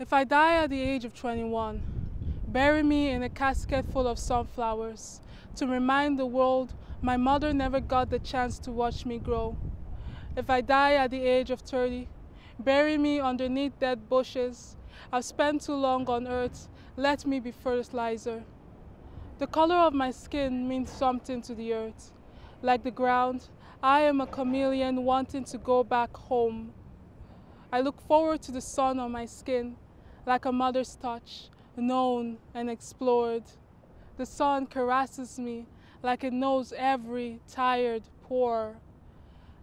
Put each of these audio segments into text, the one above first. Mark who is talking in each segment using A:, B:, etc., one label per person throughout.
A: If I die at the age of 21, bury me in a casket full of sunflowers to remind the world my mother never got the chance to watch me grow. If I die at the age of 30, bury me underneath dead bushes. I've spent too long on earth, let me be fertilizer. The color of my skin means something to the earth. Like the ground, I am a chameleon wanting to go back home. I look forward to the sun on my skin, like a mother's touch, known and explored. The sun caresses me like it knows every tired pore.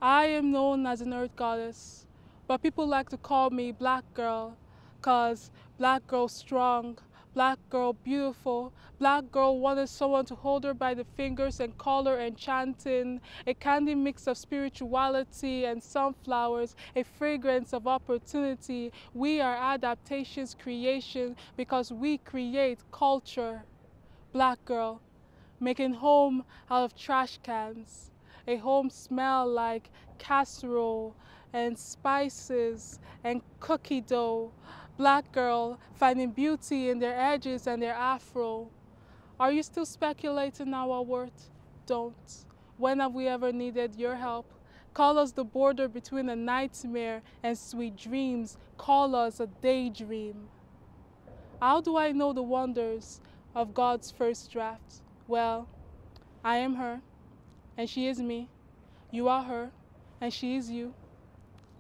A: I am known as an earth goddess, but people like to call me black girl, cause black girl strong, black girl beautiful, black girl wanted someone to hold her by the fingers and call her enchanting, a candy mix of spirituality and sunflowers, a fragrance of opportunity. We are adaptation's creation because we create culture. Black girl, making home out of trash cans, a home smell like casserole and spices and cookie dough, black girl finding beauty in their edges and their afro. Are you still speculating our worth? Don't. When have we ever needed your help? Call us the border between a nightmare and sweet dreams. Call us a daydream. How do I know the wonders of God's first draft? Well, I am her, and she is me. You are her, and she is you.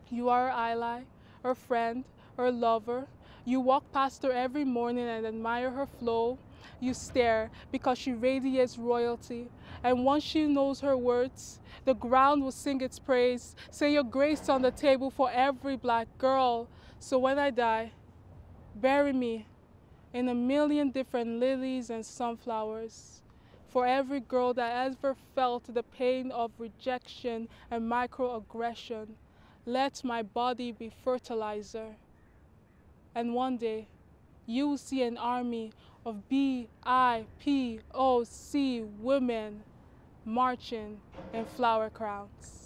A: You are her ally, her friend, her lover. You walk past her every morning and admire her flow. You stare because she radiates royalty. And once she knows her words, the ground will sing its praise. Say your grace on the table for every black girl. So when I die, bury me in a million different lilies and sunflowers. For every girl that ever felt the pain of rejection and microaggression, let my body be fertilizer. And one day, you will see an army of B-I-P-O-C women marching in flower crowns.